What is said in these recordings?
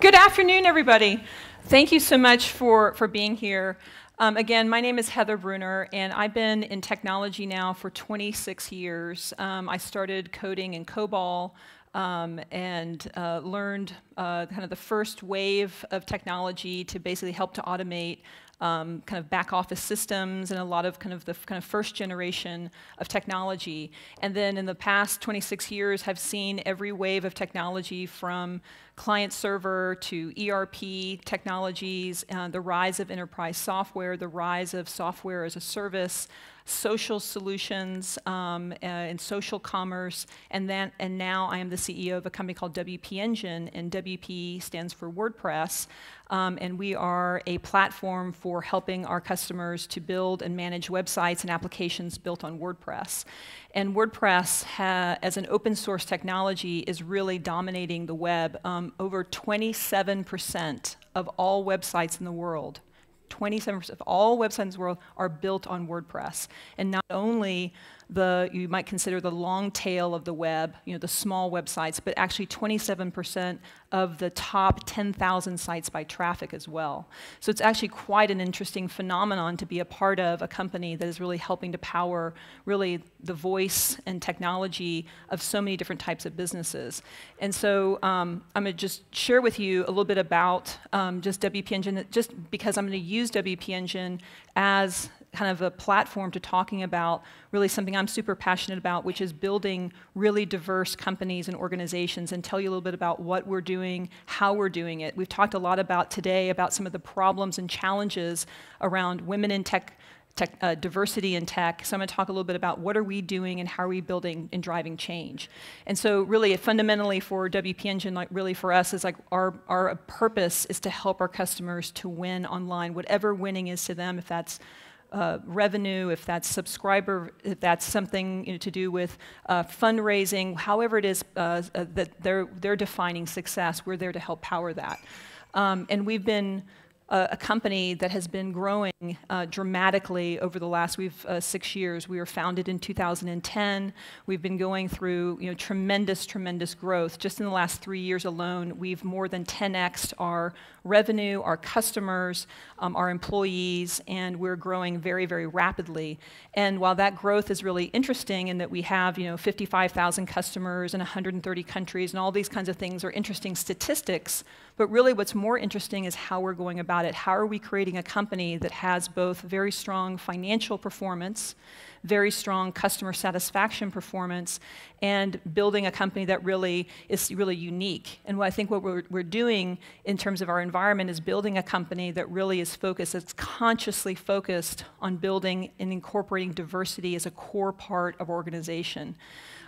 Good afternoon, everybody. Thank you so much for, for being here. Um, again, my name is Heather Brunner, and I've been in technology now for 26 years. Um, I started coding in COBOL um, and uh, learned uh, kind of the first wave of technology to basically help to automate um, kind of back office systems and a lot of kind of the kind of first generation of technology. And then in the past 26 years, have seen every wave of technology from client server to ERP technologies, uh, the rise of enterprise software, the rise of software as a service, social solutions um, uh, and social commerce, and then and now I am the CEO of a company called WP Engine, and WP stands for WordPress, um, and we are a platform for helping our customers to build and manage websites and applications built on WordPress. And WordPress, as an open source technology, is really dominating the web. Um, over 27% of all websites in the world 27% of all websites in the world are built on WordPress. And not only the, you might consider the long tail of the web, you know, the small websites, but actually 27% of the top 10,000 sites by traffic as well. So it's actually quite an interesting phenomenon to be a part of a company that is really helping to power really the voice and technology of so many different types of businesses. And so um, I'm going to just share with you a little bit about um, just WP Engine, just because I'm going to use WP Engine as kind of a platform to talking about really something I'm super passionate about, which is building really diverse companies and organizations and tell you a little bit about what we're doing, how we're doing it. We've talked a lot about today about some of the problems and challenges around women in tech Tech, uh, diversity in tech. So I'm going to talk a little bit about what are we doing and how are we building and driving change. And so really, fundamentally for WP Engine, like really for us, is like our, our purpose is to help our customers to win online, whatever winning is to them, if that's uh, revenue, if that's subscriber, if that's something you know, to do with uh, fundraising, however it is uh, uh, that they're, they're defining success, we're there to help power that. Um, and we've been a, company that has been growing uh, dramatically over the last we've, uh, six years. We were founded in 2010. We've been going through you know, tremendous, tremendous growth. Just in the last three years alone, we've more than 10xed our revenue, our customers, um, our employees, and we're growing very, very rapidly. And while that growth is really interesting in that we have you know, 55,000 customers in 130 countries and all these kinds of things are interesting statistics, but really what's more interesting is how we're going about it. How are we creating a company that has both very strong financial performance, very strong customer satisfaction performance, and building a company that really is really unique. And what I think what we're, we're doing in terms of our environment is building a company that really is focused, it's consciously focused on building and incorporating diversity as a core part of organization.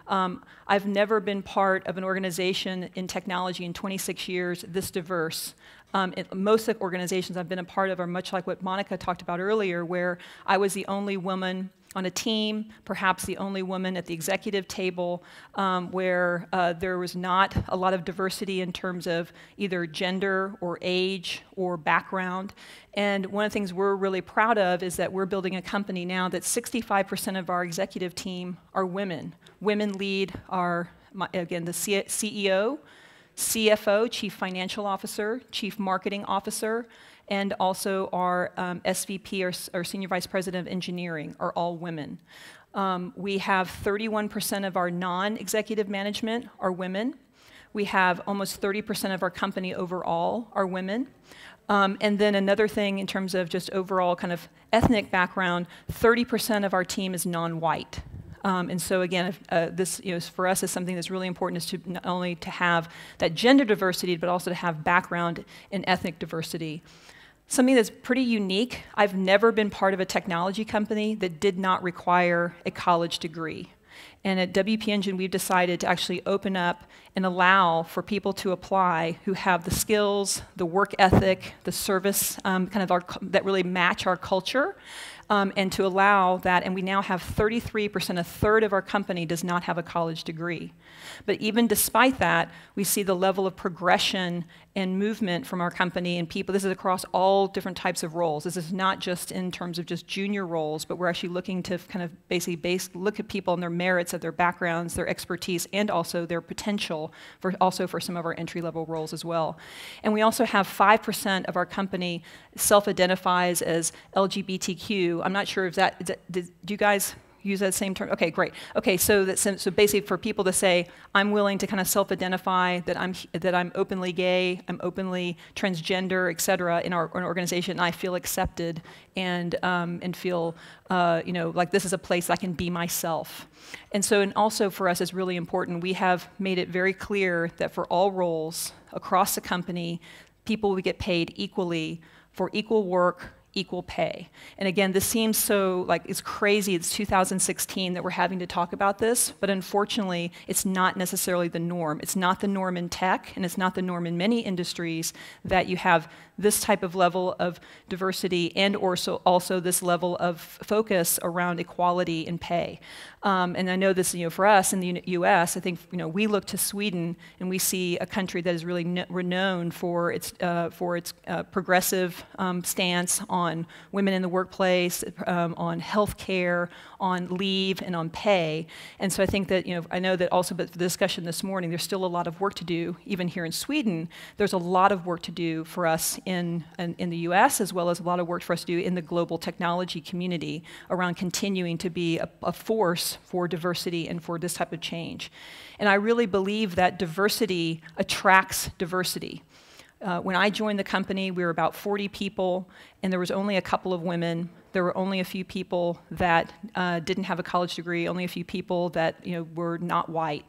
Um, I've never been part of an organization in technology in 26 years this diverse. Um, it, most of the organizations I've been a part of are much like what Monica talked about earlier, where I was the only woman on a team, perhaps the only woman at the executive table, um, where uh, there was not a lot of diversity in terms of either gender or age or background. And one of the things we're really proud of is that we're building a company now that 65% of our executive team are women. Women lead our, again, the CEO, CFO, Chief Financial Officer, Chief Marketing Officer, and also our um, SVP or, or, Senior Vice President of Engineering are all women. Um, we have 31% of our non-executive management are women. We have almost 30% of our company overall are women. Um, and then another thing in terms of just overall kind of ethnic background, 30% of our team is non-white. Um, and so again, if, uh, this you know, for us is something that's really important is to not only to have that gender diversity, but also to have background and ethnic diversity. Something that's pretty unique, I've never been part of a technology company that did not require a college degree. And at WP Engine, we've decided to actually open up and allow for people to apply who have the skills, the work ethic, the service um, kind of our, that really match our culture um, and to allow that. And we now have 33%, a third of our company does not have a college degree. But even despite that, we see the level of progression and movement from our company and people. This is across all different types of roles. This is not just in terms of just junior roles, but we're actually looking to kind of basically base, look at people and their merits of their backgrounds, their expertise, and also their potential for also for some of our entry level roles as well. And we also have 5% of our company self identifies as LGBTQ. I'm not sure if that, do you guys use that same term? Okay, great. Okay, so that so basically for people to say I'm willing to kind of self-identify that I'm that I'm openly gay, I'm openly transgender, etc. in our, our organization, I feel accepted and um, and feel uh, you know like this is a place I can be myself. And so and also for us is really important. We have made it very clear that for all roles across the company, people will get paid equally for equal work equal pay. And again, this seems so like it's crazy. It's 2016 that we're having to talk about this, but unfortunately, it's not necessarily the norm. It's not the norm in tech, and it's not the norm in many industries that you have this type of level of diversity and also, also this level of focus around equality in pay. Um, and I know this, you know, for us in the U.S., I think you know we look to Sweden and we see a country that is really no, renowned for its uh, for its uh, progressive um, stance on women in the workplace, um, on health care, on leave, and on pay. And so I think that you know I know that also, but the discussion this morning, there's still a lot of work to do, even here in Sweden. There's a lot of work to do for us in, in the US, as well as a lot of work for us to do in the global technology community around continuing to be a, a force for diversity and for this type of change. And I really believe that diversity attracts diversity. Uh, when I joined the company, we were about 40 people, and there was only a couple of women. There were only a few people that uh, didn't have a college degree, only a few people that you know, were not white.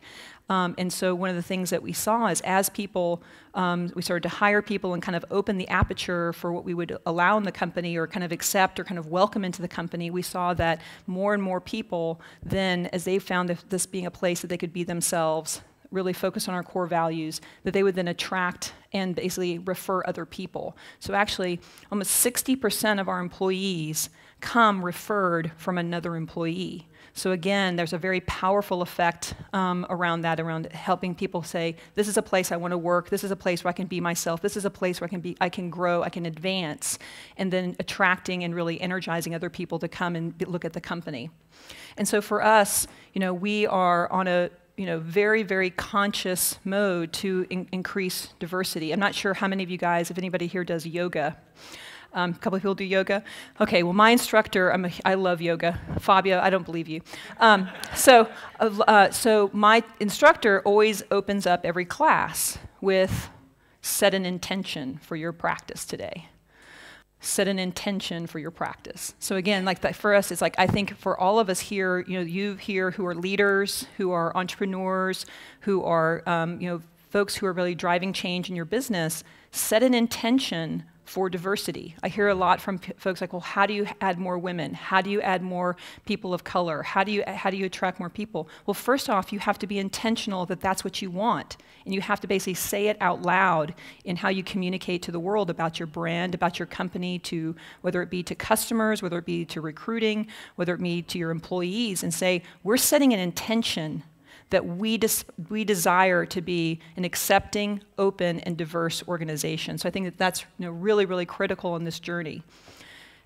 Um, and so one of the things that we saw is as people, um, we started to hire people and kind of open the aperture for what we would allow in the company or kind of accept or kind of welcome into the company, we saw that more and more people then, as they found this being a place that they could be themselves, really focus on our core values, that they would then attract and basically refer other people. So actually, almost 60% of our employees come referred from another employee. So again, there's a very powerful effect um, around that, around helping people say, "This is a place I want to work. This is a place where I can be myself. This is a place where I can be, I can grow, I can advance," and then attracting and really energizing other people to come and look at the company. And so for us, you know, we are on a you know, very, very conscious mode to in increase diversity. I'm not sure how many of you guys, if anybody here does yoga. Um, a couple of people do yoga. Okay, well, my instructor, I'm a, i love yoga. Fabio, I don't believe you. Um, so, uh, uh, so my instructor always opens up every class with set an intention for your practice today. Set an intention for your practice. So again, like that for us, it's like I think for all of us here, you know, you here who are leaders, who are entrepreneurs, who are, um, you know, folks who are really driving change in your business, set an intention for diversity. I hear a lot from folks like, well, how do you add more women? How do you add more people of color? How do you how do you attract more people? Well, first off, you have to be intentional that that's what you want, and you have to basically say it out loud in how you communicate to the world about your brand, about your company, to whether it be to customers, whether it be to recruiting, whether it be to your employees, and say we're setting an intention that we, we desire to be an accepting, open, and diverse organization. So I think that that's you know, really, really critical in this journey.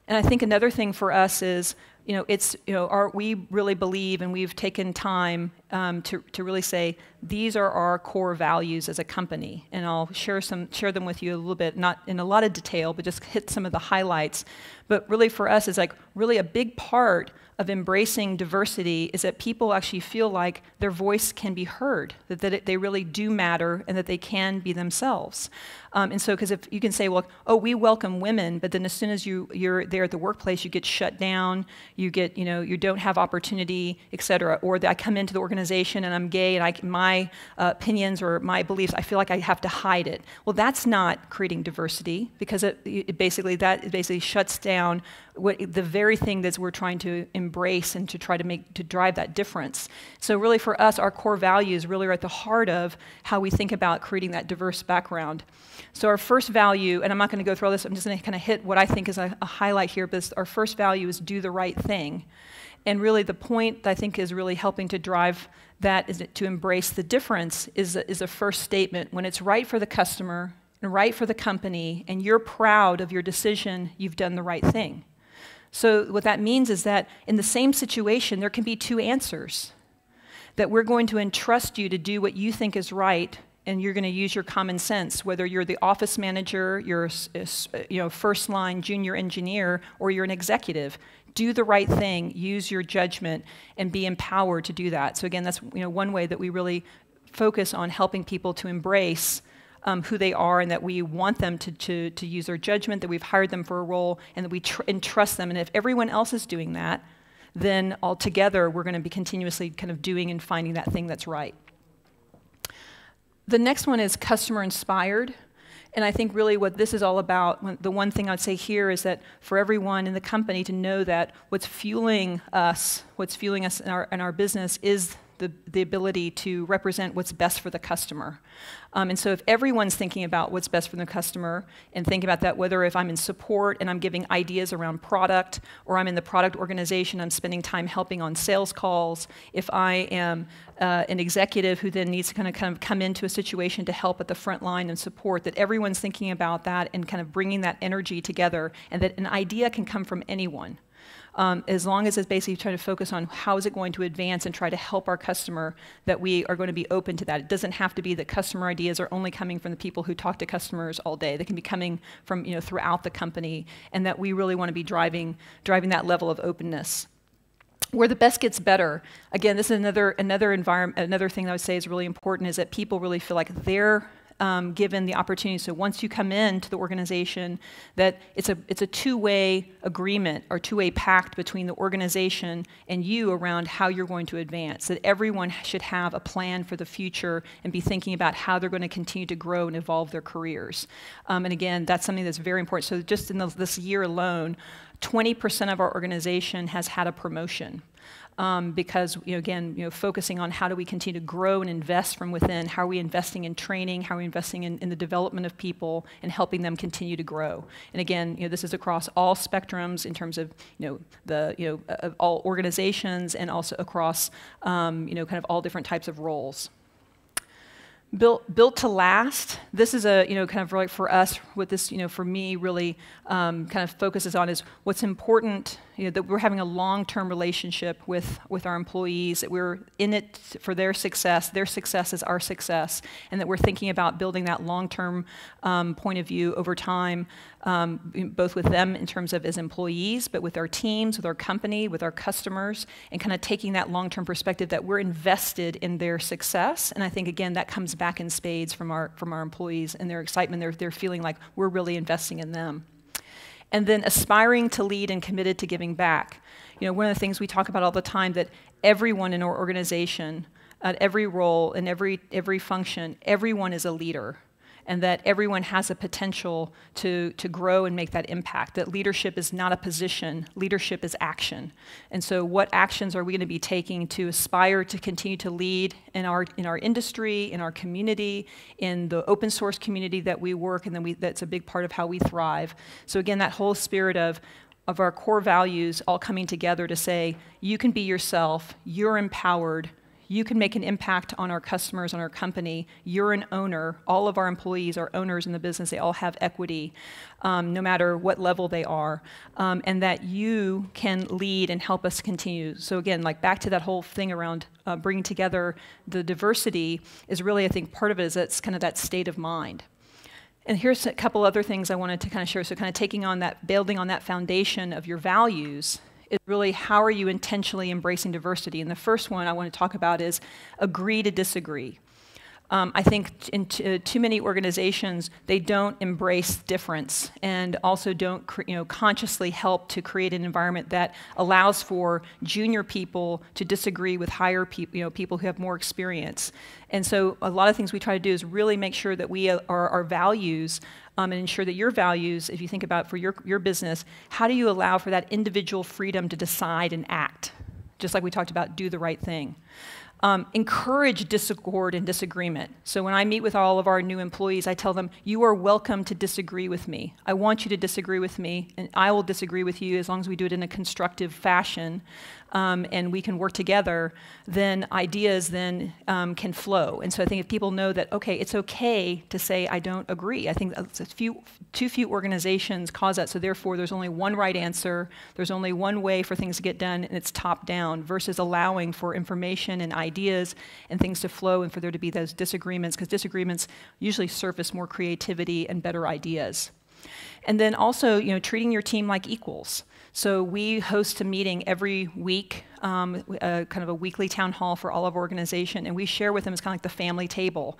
And I think another thing for us is, you know, it's, you know, our, we really believe and we've taken time um, to, to really say, these are our core values as a company. And I'll share, some, share them with you a little bit, not in a lot of detail, but just hit some of the highlights. But really for us is like really a big part of embracing diversity is that people actually feel like their voice can be heard, that, that it, they really do matter, and that they can be themselves. Um, and so, because if you can say, well, oh, we welcome women, but then as soon as you, you're there at the workplace, you get shut down, you get, you know, you don't have opportunity, et cetera, or that I come into the organization and I'm gay and I, my uh, opinions or my beliefs, I feel like I have to hide it. Well, that's not creating diversity because it, it basically that basically shuts down what, the very thing that we're trying to embrace and to try to make to drive that difference. So really, for us, our core values really are at the heart of how we think about creating that diverse background. So our first value, and I'm not going to go through all this, I'm just going to kind of hit what I think is a, a highlight here, but our first value is do the right thing. And really the point that I think is really helping to drive that is to embrace the difference is a, is a first statement. When it's right for the customer and right for the company, and you're proud of your decision, you've done the right thing. So, what that means is that in the same situation, there can be two answers. That we're going to entrust you to do what you think is right, and you're going to use your common sense, whether you're the office manager, you're you know, first line junior engineer, or you're an executive. Do the right thing, use your judgment, and be empowered to do that. So, again, that's you know, one way that we really focus on helping people to embrace um, who they are and that we want them to, to, to use their judgment, that we've hired them for a role, and that we tr- entrust them. And if everyone else is doing that, then altogether we're going to be continuously kind of doing and finding that thing that's right. The next one is customer inspired. And I think really what this is all about, the one thing I'd say here is that for everyone in the company to know that what's fueling us, what's fueling us in our, in our business is the, the ability to represent what's best for the customer. Um, and so if everyone's thinking about what's best for the customer and think about that, whether if I'm in support and I'm giving ideas around product, or I'm in the product organization, I'm spending time helping on sales calls, if I am uh, an executive who then needs to kind of, kind of come into a situation to help at the front line and support, that everyone's thinking about that and kind of bringing that energy together, and that an idea can come from anyone um, as long as it's basically trying to focus on how is it going to advance and try to help our customer, that we are going to be open to that. It doesn't have to be that customer ideas are only coming from the people who talk to customers all day. They can be coming from you know throughout the company, and that we really want to be driving driving that level of openness where the best gets better again this is another another environment another thing i would say is really important is that people really feel like they're um, given the opportunity. So once you come into the organization, that it's a it's a two-way agreement or two-way pact between the organization and you around how you're going to advance. That everyone should have a plan for the future and be thinking about how they're going to continue to grow and evolve their careers. Um, and again, that's something that's very important. So just in the, this year alone, 20% of our organization has had a promotion um, because, you know, again, you know, focusing on how do we continue to grow and invest from within, how are we investing in training, how are we investing in, in the development of people and helping them continue to grow. And again, you know, this is across all spectrums in terms of, you know, the, you know, of all organizations and also across, um, you know, kind of all different types of roles. Built, built to last. This is a, you know, kind of like for us, what this, you know, for me really um, kind of focuses on is what's important, you know, that we're having a long-term relationship with, with our employees, that we're in it for their success, their success is our success, and that we're thinking about building that long-term um, point of view over time, um, both with them in terms of as employees, but with our teams, with our company, with our customers, and kind of taking that long-term perspective that we're invested in their success. And I think, again, that comes back in spades from our, from our employees and their excitement. They're, they're feeling like we're really investing in them. And then aspiring to lead and committed to giving back. You know, one of the things we talk about all the time that everyone in our organization, at every role, in every, every function, everyone is a leader and that everyone has a potential to, to grow and make that impact. That leadership is not a position, leadership is action. And so, what actions are we going to be taking to aspire to continue to lead in our, in our industry, in our community, in the open source community that we work, and then we, that's a big part of how we thrive. So, again, that whole spirit of of our core values all coming together to say, you can be yourself, you're empowered, you can make an impact on our customers, on our company. You're an owner. All of our employees are owners in the business. They all have equity, um, no matter what level they are. Um, and that you can lead and help us continue. So, again, like back to that whole thing around uh, bringing together the diversity is really, I think, part of it is it's kind of that state of mind. And here's a couple other things I wanted to kind of share. So, kind of taking on that, building on that foundation of your values is really how are you intentionally embracing diversity? And the first one I want to talk about is agree to disagree. Um, I think in uh, too many organizations, they don't embrace difference and also don't you know, consciously help to create an environment that allows for junior people to disagree with higher people, you know, people who have more experience. And so a lot of things we try to do is really make sure that we uh, are, our values um, and ensure that your values, if you think about for your, your business, how do you allow for that individual freedom to decide and act? Just like we talked about, do the right thing. Um, encourage discord and disagreement. So when I meet with all of our new employees, I tell them, you are welcome to disagree with me. I want you to disagree with me, and I will disagree with you as long as we do it in a constructive fashion um, and we can work together, then ideas then um, can flow. And so I think if people know that, okay, it's okay to say, I don't agree. I think few, too few organizations cause that. So therefore, there's only one right answer. There's only one way for things to get done, and it's top down versus allowing for information and ideas and things to flow and for there to be those disagreements, because disagreements usually surface more creativity and better ideas. And then also, you know, treating your team like equals. So we host a meeting every week, um, a, kind of a weekly town hall for all of our organization, and we share with them, it's kind of like the family table.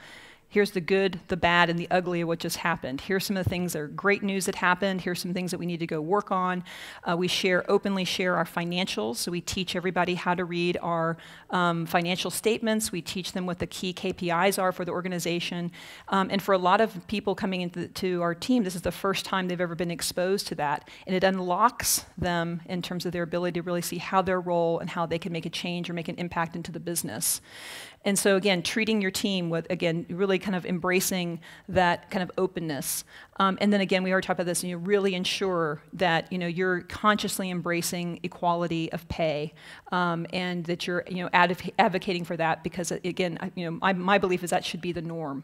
Here's the good, the bad, and the ugly of what just happened. Here's some of the things that are great news that happened. Here's some things that we need to go work on. Uh, we share openly share our financials, so we teach everybody how to read our um, financial statements. We teach them what the key KPIs are for the organization. Um, and for a lot of people coming into our team, this is the first time they've ever been exposed to that, and it unlocks them in terms of their ability to really see how their role and how they can make a change or make an impact into the business. And so, again, treating your team with, again, really kind of embracing that kind of openness. Um, and then again, we already talked about this, and you really ensure that you know you're consciously embracing equality of pay, um, and that you're you know adv- advocating for that because again, you know my, my belief is that should be the norm.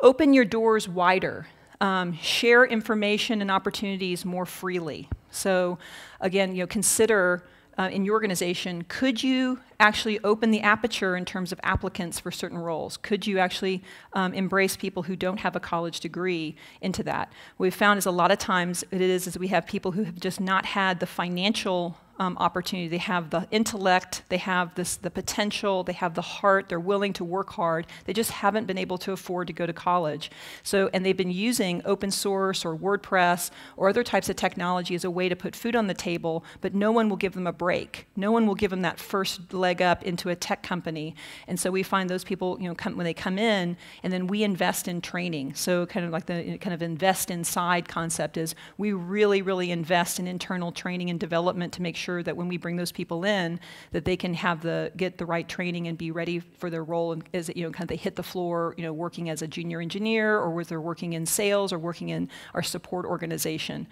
Open your doors wider. Um, share information and opportunities more freely. So, again, you know, consider uh, in your organization, could you actually open the aperture in terms of applicants for certain roles? Could you actually um, embrace people who don't have a college degree into that? What we've found is a lot of times it is, is we have people who have just not had the financial um, opportunity. They have the intellect, they have this, the potential, they have the heart, they're willing to work hard. They just haven't been able to afford to go to college. So, and they've been using open source or WordPress or other types of technology as a way to put food on the table, but no one will give them a break. No one will give them that first leg up into a tech company. And so we find those people, you know, come, when they come in, and then we invest in training. So kind of like the kind of invest inside concept is we really, really invest in internal training and development to make sure sure that when we bring those people in, that they can have the get the right training and be ready for their role and as you know, kind of they hit the floor, you know, working as a junior engineer or whether they're working in sales or working in our support organization.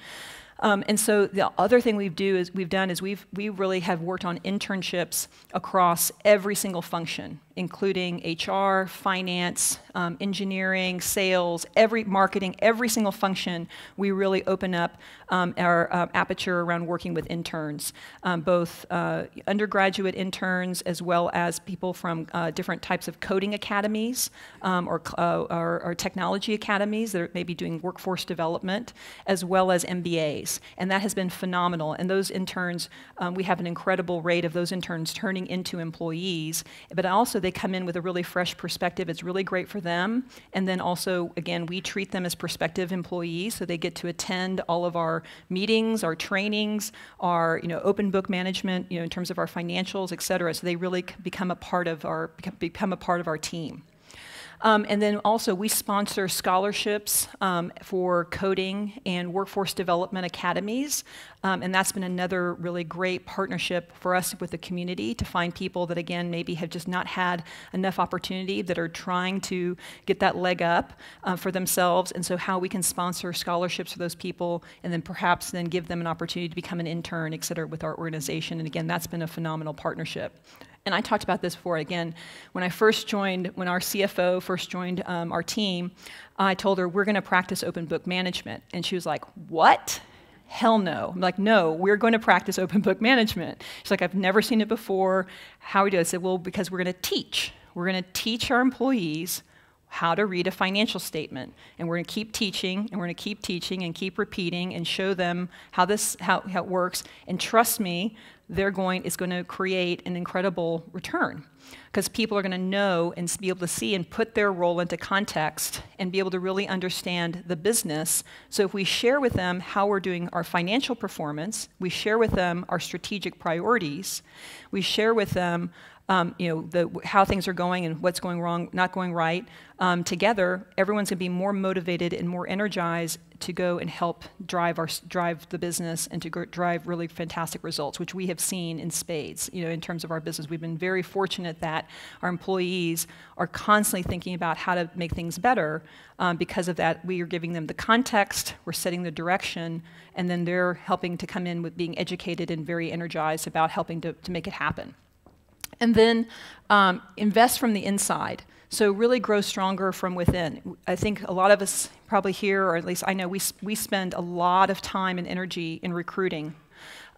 Um, and so the other thing we've do is we've done is we've we really have worked on internships across every single function including HR, finance, um, engineering, sales, every marketing, every single function, we really open up um, our uh, aperture around working with interns, um, both uh, undergraduate interns as well as people from uh, different types of coding academies um, or, uh, or, or, technology academies that are maybe doing workforce development, as well as MBAs. And that has been phenomenal. And those interns, um, we have an incredible rate of those interns turning into employees, but also they come in with a really fresh perspective. It's really great for them. And then also, again, we treat them as prospective employees, so they get to attend all of our meetings, our trainings, our you know open book management, you know in terms of our financials, et cetera. So they really become a part of our become a part of our team. Um, and then also, we sponsor scholarships um, for coding and workforce development academies. Um, and that's been another really great partnership for us with the community to find people that, again, maybe have just not had enough opportunity that are trying to get that leg up uh, for themselves. And so, how we can sponsor scholarships for those people and then perhaps then give them an opportunity to become an intern, et cetera, with our organization. And again, that's been a phenomenal partnership and I talked about this before. Again, when I first joined, when our CFO first joined um, our team, I told her, we're going to practice open book management. And she was like, what? Hell no. I'm like, no, we're going to practice open book management. She's like, I've never seen it before. How we do it? I said, well, because we're going to teach. We're going to teach our employees how to read a financial statement. And we're going to keep teaching, and we're going to keep teaching and keep repeating and show them how this how, how it works. And trust me, they're going is going to create an incredible return because people are going to know and be able to see and put their role into context and be able to really understand the business. So if we share with them how we're doing our financial performance, we share with them our strategic priorities, we share with them um, you know, the, how things are going and what's going wrong, not going right, um, together, everyone's going to be more motivated and more energized to go and help drive our drive the business and to drive really fantastic results, which we have seen in spades. You know, in terms of our business, we've been very fortunate that our employees are constantly thinking about how to make things better. Um, because of that, we are giving them the context, we're setting the direction, and then they're helping to come in with being educated and very energized about helping to, to make it happen. And then um, invest from the inside. So really grow stronger from within. I think a lot of us probably here, or at least I know we, we spend a lot of time and energy in recruiting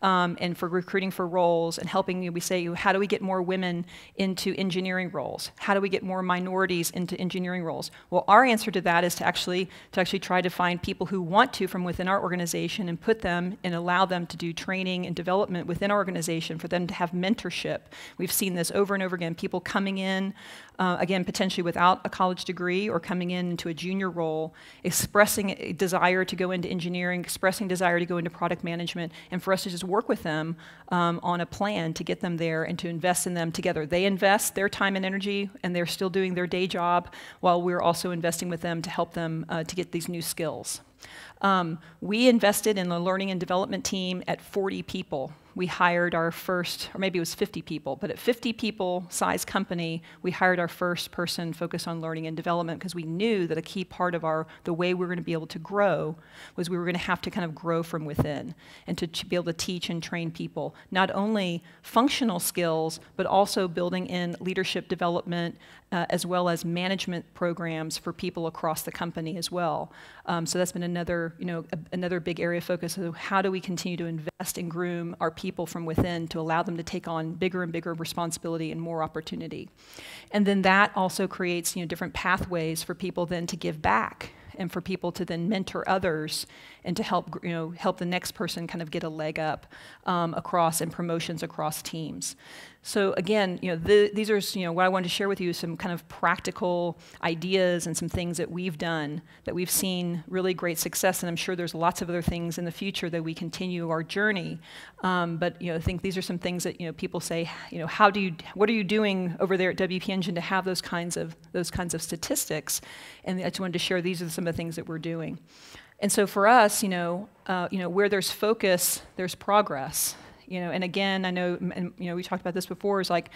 um, and for recruiting for roles and helping, we say, how do we get more women into engineering roles? How do we get more minorities into engineering roles? Well, our answer to that is to actually, to actually try to find people who want to from within our organization and put them and allow them to do training and development within our organization for them to have mentorship. We've seen this over and over again, people coming in, uh, again, potentially without a college degree or coming in into a junior role, expressing a desire to go into engineering, expressing desire to go into product management, and for us to just work with them um, on a plan to get them there and to invest in them together. They invest their time and energy, and they're still doing their day job while we're also investing with them to help them uh, to get these new skills. Um, we invested in the learning and development team at 40 people we hired our first, or maybe it was 50 people, but at 50 people size company, we hired our first person focused on learning and development because we knew that a key part of our the way we were going to be able to grow was we were going to have to kind of grow from within and to, to be able to teach and train people not only functional skills but also building in leadership development uh, as well as management programs for people across the company as well. Um, so that's been another, you know, a, another big area of focus. So how do we continue to invest and groom our people from within to allow them to take on bigger and bigger responsibility and more opportunity? And then that also creates, you know, different pathways for people then to give back and for people to then mentor others and to help you know help the next person kind of get a leg up um, across and promotions across teams. So again, you know, the, these are you know what I wanted to share with you some kind of practical ideas and some things that we've done that we've seen really great success, and I'm sure there's lots of other things in the future that we continue our journey. Um, but you know, I think these are some things that you know people say, you know, how do you, what are you doing over there at WP Engine to have those kinds of those kinds of statistics? And I just wanted to share these are some of the things that we're doing. And so for us, you know, uh, you know, where there's focus, there's progress you know, and again, I know, and, you know, we talked about this before, is like,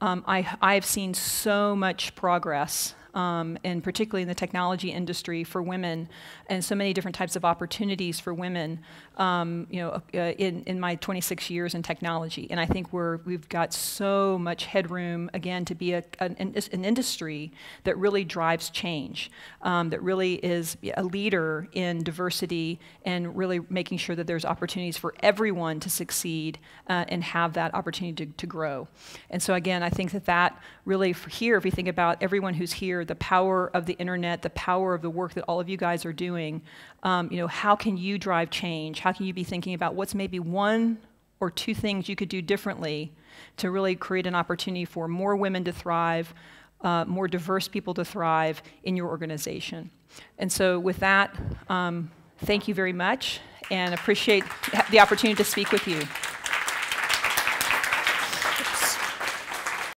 um, I, I've seen so much progress um, and particularly in the technology industry for women, and so many different types of opportunities for women. Um, you know, uh, in, in my 26 years in technology, and I think we're we've got so much headroom again to be a, an, an industry that really drives change, um, that really is a leader in diversity and really making sure that there's opportunities for everyone to succeed uh, and have that opportunity to, to grow. And so again, I think that that really here, if we think about everyone who's here the power of the internet, the power of the work that all of you guys are doing. Um, you know, how can you drive change? How can you be thinking about what's maybe one or two things you could do differently to really create an opportunity for more women to thrive, uh, more diverse people to thrive in your organization? And so, with that, um, thank you very much and appreciate the opportunity to speak with you.